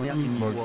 Mug,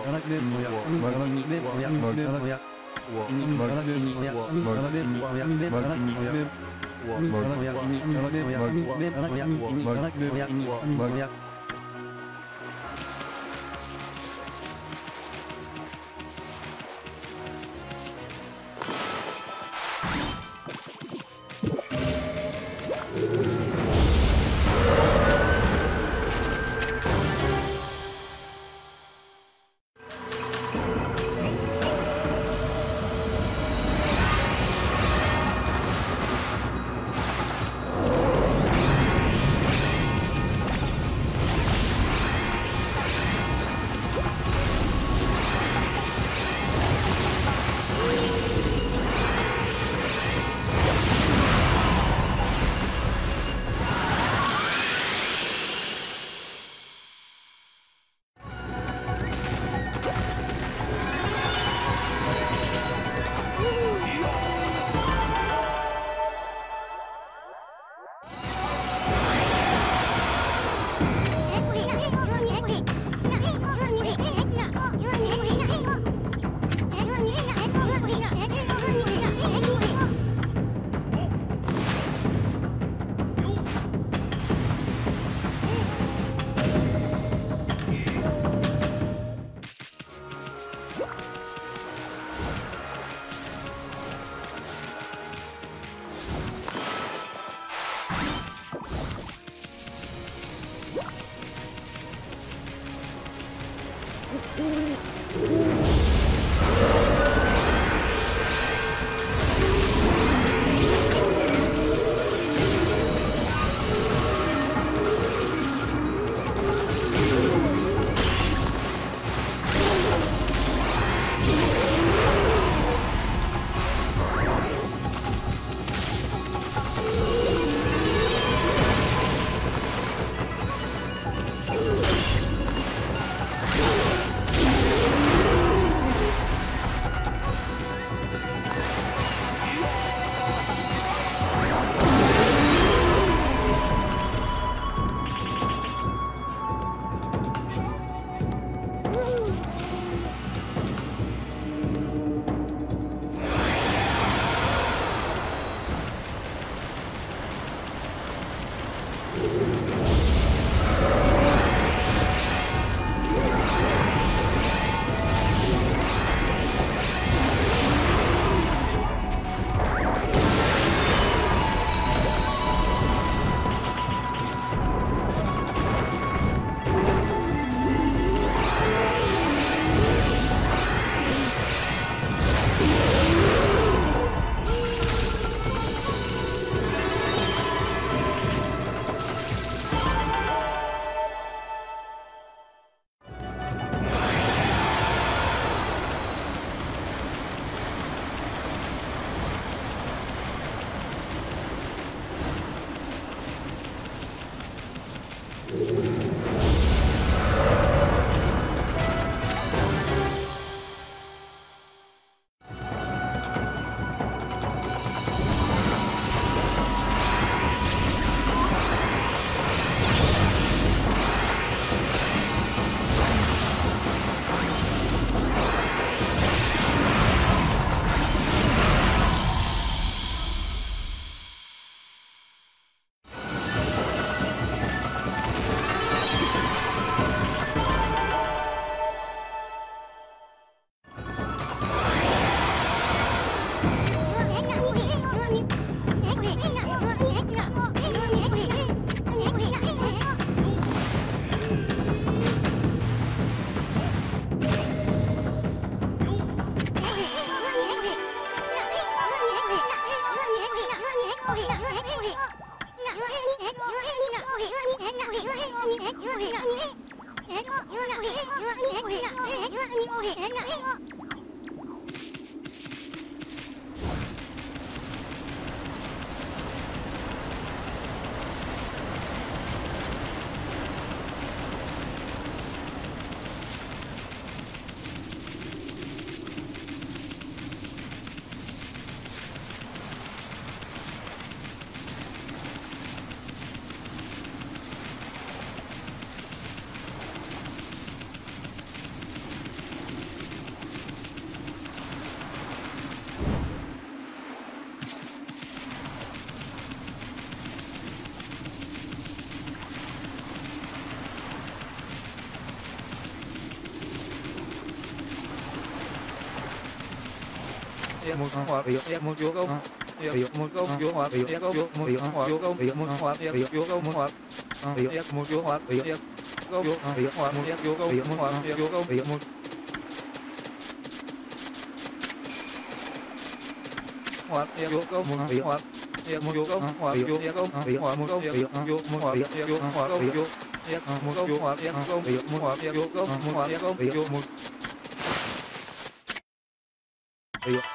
Yeah.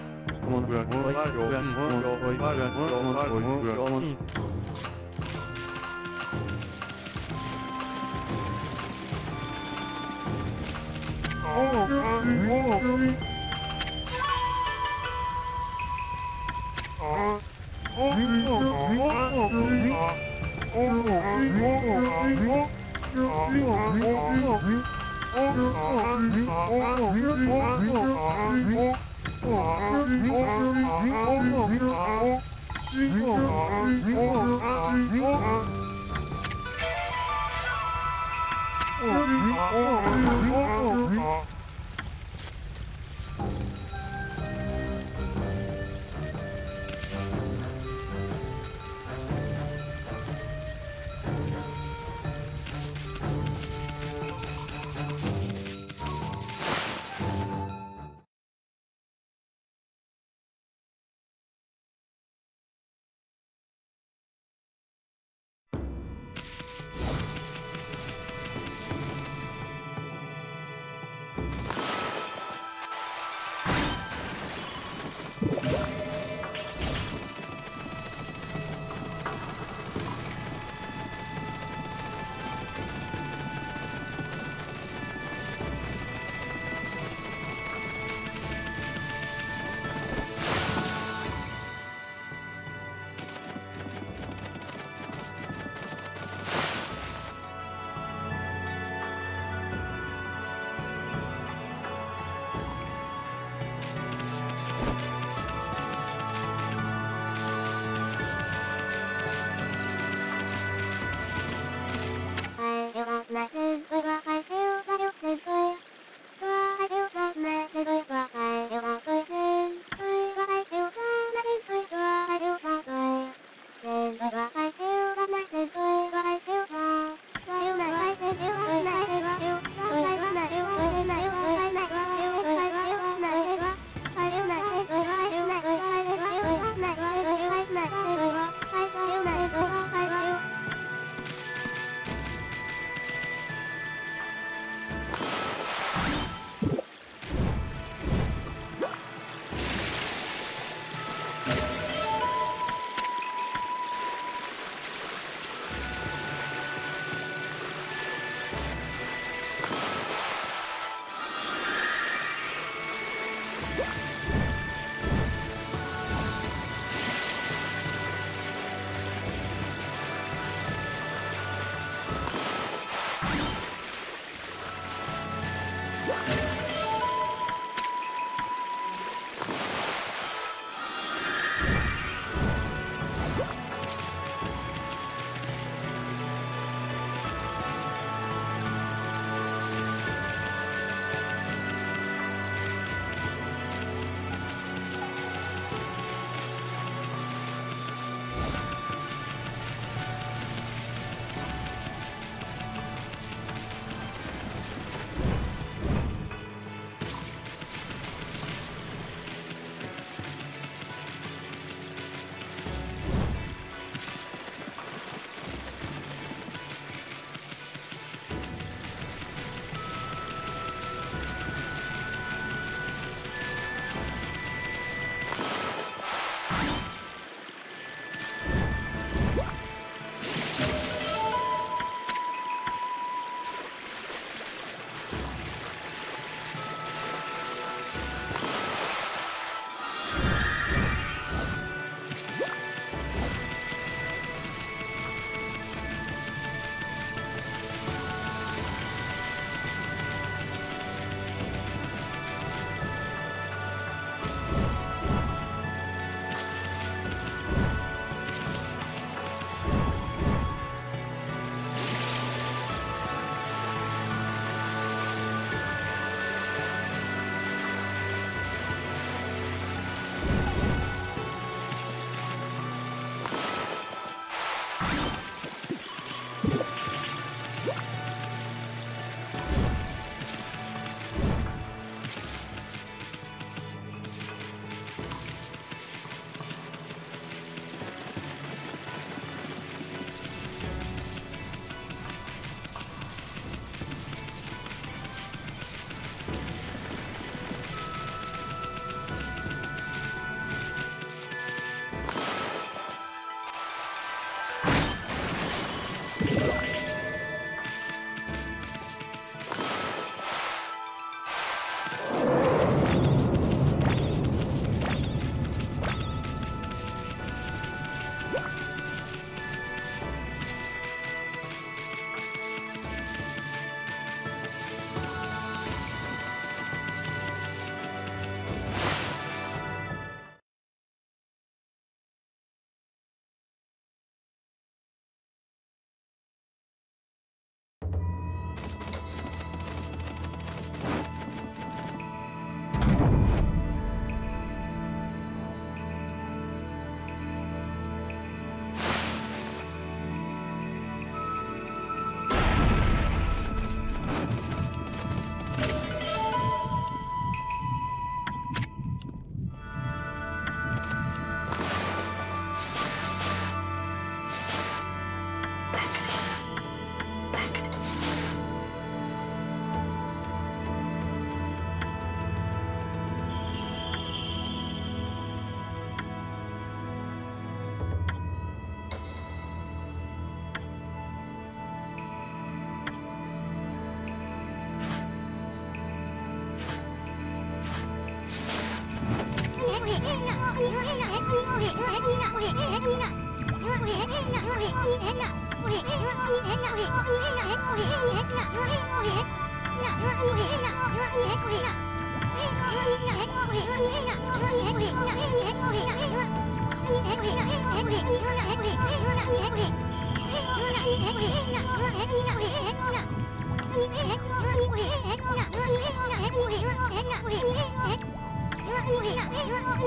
Oh, Oh,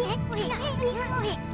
你，你，你，你，你。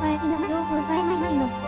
前に何をございないの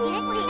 directly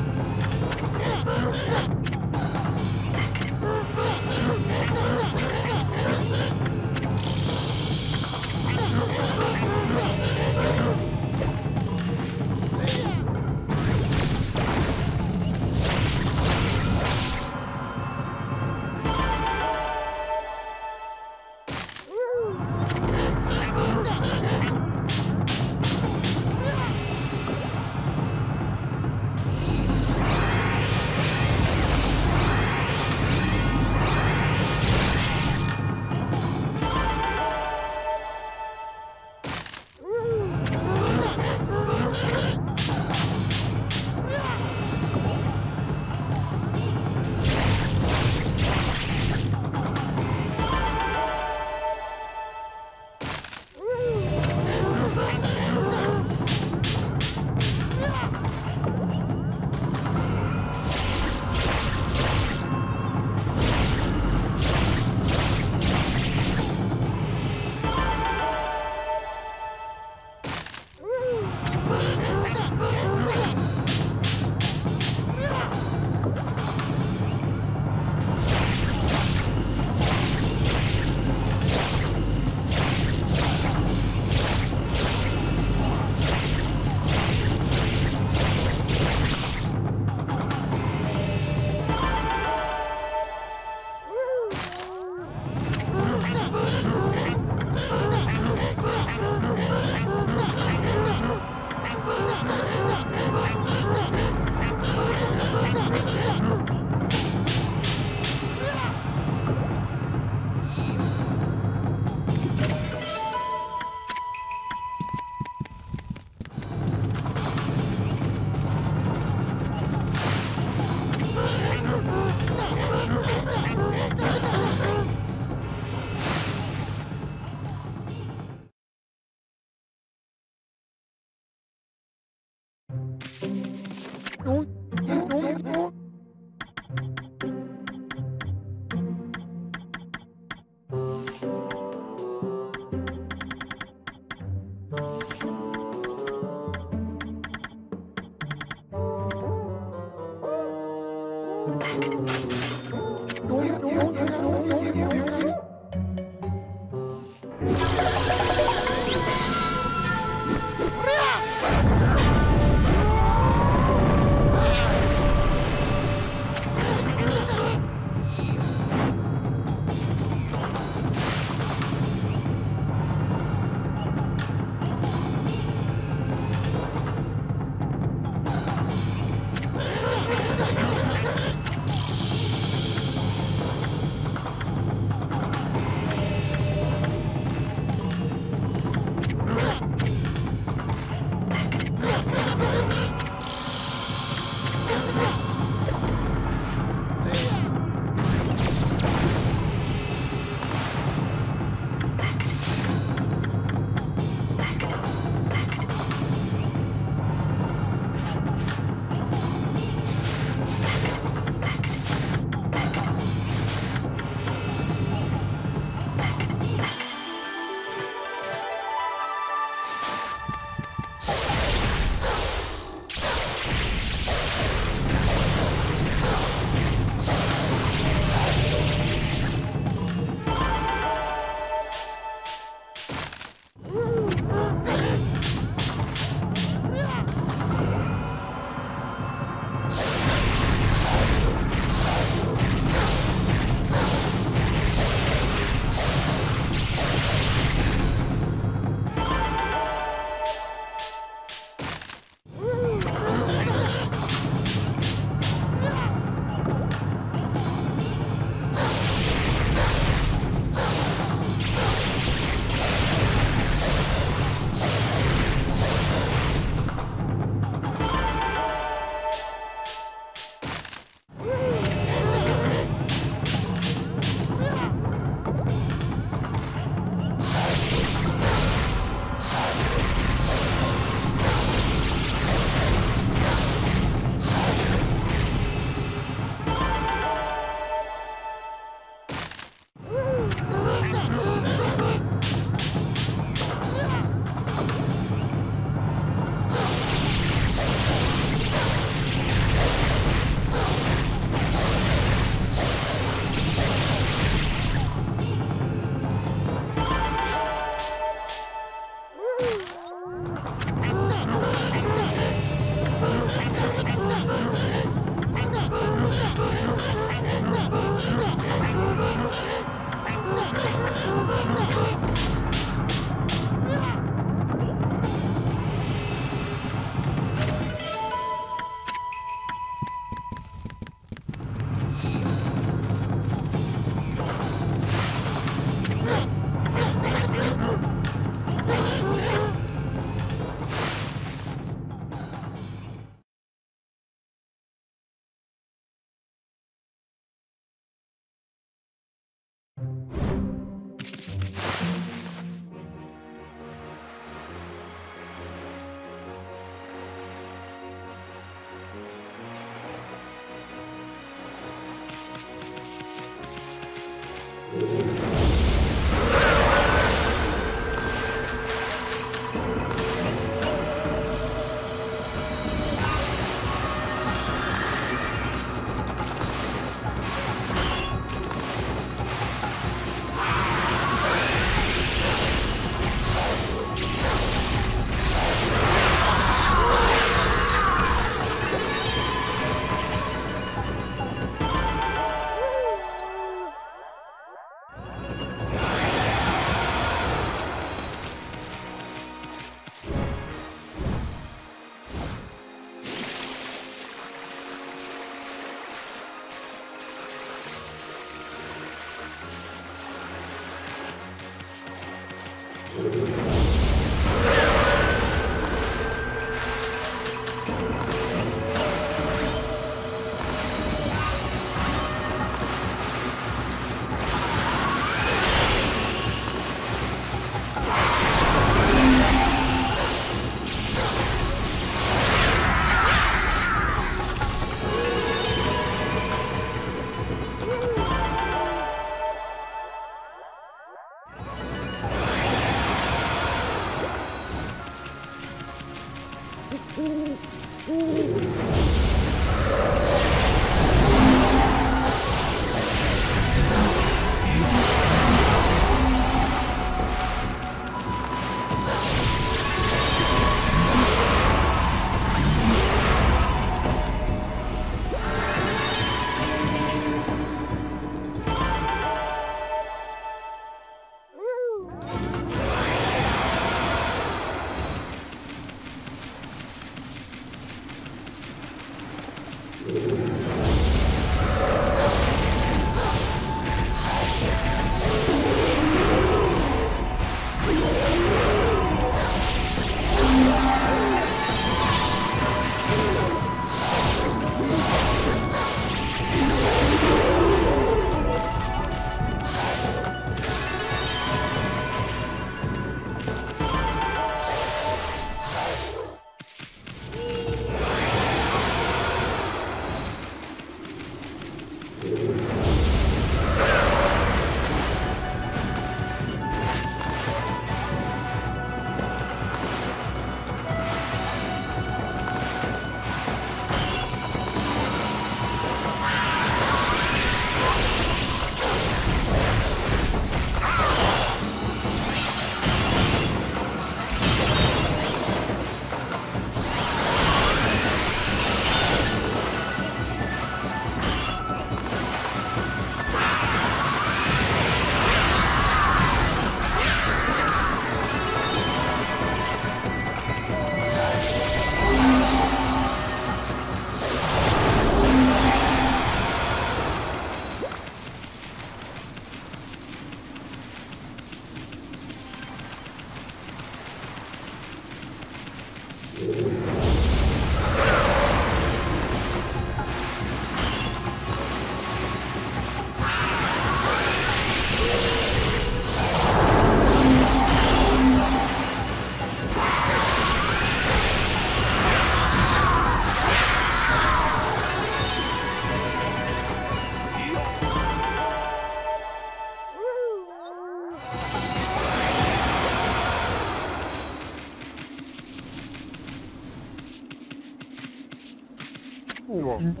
Yeah.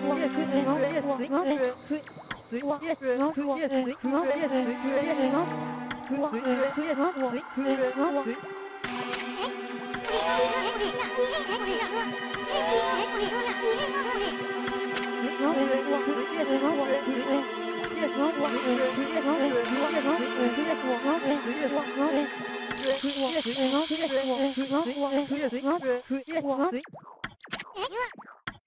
What?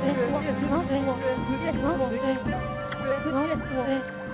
我我我我我我我我我我我我